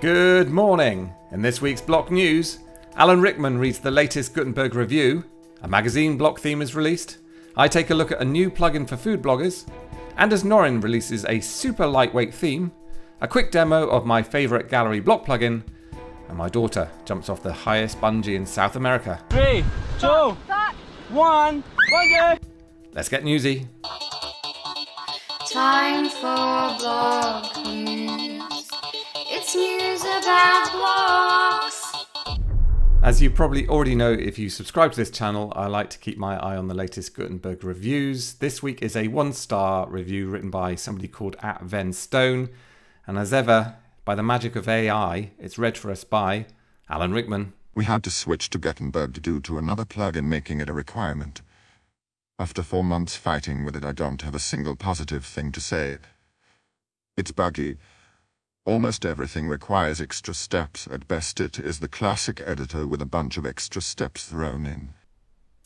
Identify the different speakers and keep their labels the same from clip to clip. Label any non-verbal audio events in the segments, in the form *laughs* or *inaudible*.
Speaker 1: Good morning. In this week's Block News, Alan Rickman reads the latest Gutenberg review, a magazine block theme is released, I take a look at a new plugin for food bloggers, Anders Norén releases a super lightweight theme, a quick demo of my favourite gallery block plugin, and my daughter jumps off the highest bungee in South America.
Speaker 2: Three, two, one, bungee!
Speaker 1: Let's get newsy.
Speaker 3: Time for block news. It's news about blocks.
Speaker 1: As you probably already know if you subscribe to this channel, I like to keep my eye on the latest Gutenberg reviews. This week is a one star review written by somebody called at Ven Stone. And as ever, by the magic of AI, it's read for us by Alan Rickman.
Speaker 4: We had to switch to Gutenberg due to another plugin making it a requirement. After four months fighting with it, I don't have a single positive thing to say. It's buggy. Almost everything requires extra steps. At best, it is the classic editor with a bunch of extra steps thrown in.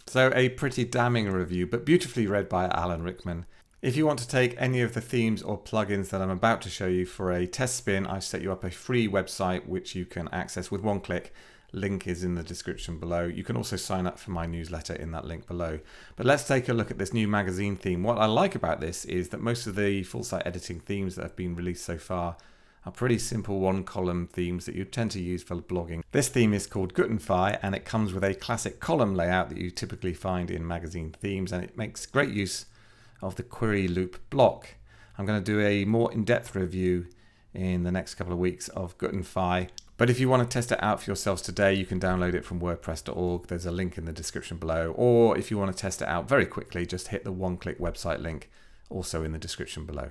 Speaker 1: So, a pretty damning review, but beautifully read by Alan Rickman. If you want to take any of the themes or plugins that I'm about to show you for a test spin, I've set you up a free website which you can access with one click. Link is in the description below. You can also sign up for my newsletter in that link below. But let's take a look at this new magazine theme. What I like about this is that most of the full site editing themes that have been released so far are pretty simple one column themes that you tend to use for blogging. This theme is called Gutenify and it comes with a classic column layout that you typically find in magazine themes and it makes great use of the query loop block. I'm going to do a more in-depth review in the next couple of weeks of Gutenify. But if you want to test it out for yourselves today, you can download it from wordpress.org. There's a link in the description below. Or if you want to test it out very quickly, just hit the one-click website link also in the description below.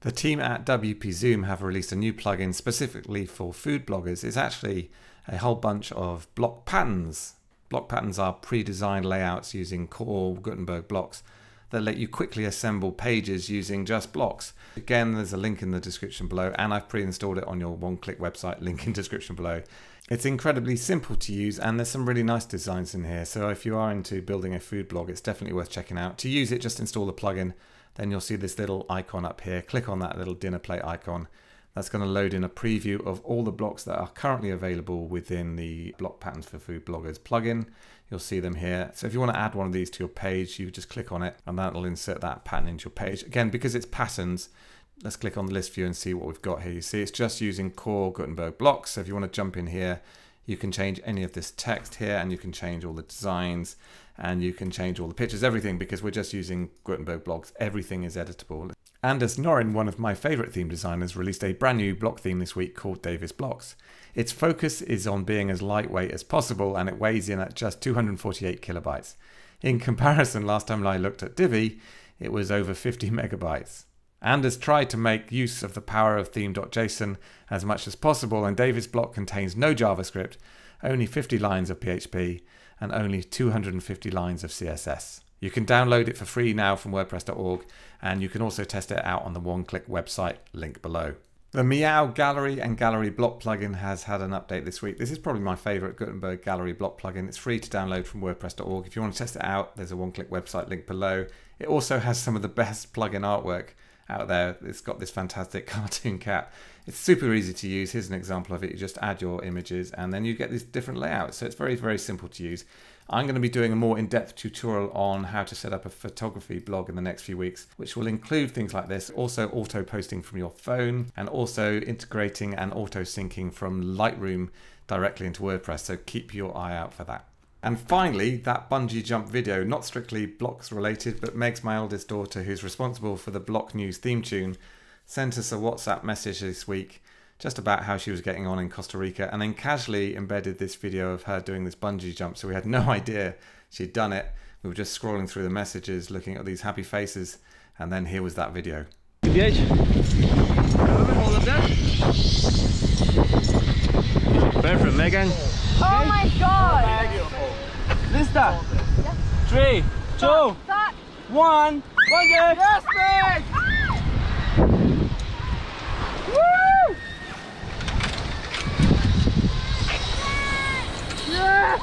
Speaker 1: The team at WP Zoom have released a new plugin specifically for food bloggers. It's actually a whole bunch of block patterns. Block patterns are pre-designed layouts using core Gutenberg blocks that let you quickly assemble pages using just blocks. Again, there's a link in the description below and I've pre-installed it on your one-click website, link in description below. It's incredibly simple to use and there's some really nice designs in here. So if you are into building a food blog, it's definitely worth checking out. To use it, just install the plugin then you'll see this little icon up here. Click on that little dinner plate icon. That's going to load in a preview of all the blocks that are currently available within the Block Patterns for Food Bloggers plugin. You'll see them here. So if you want to add one of these to your page, you just click on it and that will insert that pattern into your page. Again, because it's patterns, let's click on the list view and see what we've got here. You see it's just using core Gutenberg blocks. So if you want to jump in here, you can change any of this text here and you can change all the designs and you can change all the pictures, everything, because we're just using Gutenberg blocks. Everything is editable. Anders Norén, one of my favorite theme designers, released a brand new block theme this week called Davis Blocks. Its focus is on being as lightweight as possible and it weighs in at just 248 kilobytes. In comparison, last time I looked at Divi, it was over 50 megabytes. Anders tried to make use of the power of theme.json as much as possible, and Davis block contains no JavaScript, only 50 lines of PHP, and only 250 lines of CSS. You can download it for free now from WordPress.org, and you can also test it out on the one click website link below. The Meow Gallery and Gallery Block plugin has had an update this week. This is probably my favorite Gutenberg Gallery Block plugin. It's free to download from WordPress.org. If you want to test it out, there's a one click website link below. It also has some of the best plugin artwork out there. It's got this fantastic *laughs* cartoon cat. It's super easy to use. Here's an example of it. You just add your images and then you get these different layouts. So it's very, very simple to use. I'm going to be doing a more in-depth tutorial on how to set up a photography blog in the next few weeks, which will include things like this, also auto posting from your phone and also integrating and auto syncing from Lightroom directly into WordPress. So keep your eye out for that. And finally, that bungee jump video, not strictly blocks related, but Meg's my eldest daughter, who's responsible for the Block News theme tune, sent us a WhatsApp message this week just about how she was getting on in Costa Rica and then casually embedded this video of her doing this bungee jump. So we had no *laughs* idea she'd done it. We were just scrolling through the messages, looking at these happy faces, and then here was that video.
Speaker 2: Perfect, Megan.
Speaker 5: Oh my god!
Speaker 2: Lista. Three, two, one. Bungee.
Speaker 5: Yes, Meg! Woo! Yeah!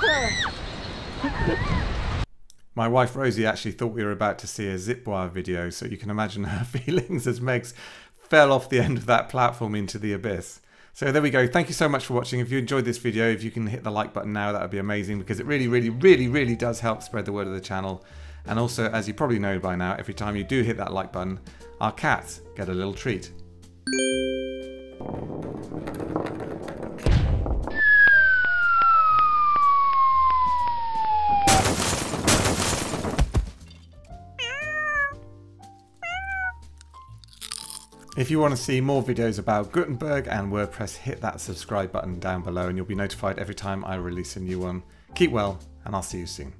Speaker 1: My wife Rosie actually thought we were about to see a zip wire video, so you can imagine her *laughs* feelings as Megs fell off the end of that platform into the abyss. So there we go. Thank you so much for watching. If you enjoyed this video, if you can hit the like button now, that would be amazing because it really, really, really, really does help spread the word of the channel. And also, as you probably know by now, every time you do hit that like button, our cats get a little treat. You want to see more videos about Gutenberg and WordPress, hit that subscribe button down below and you'll be notified every time I release a new one. Keep well, and I'll see you soon.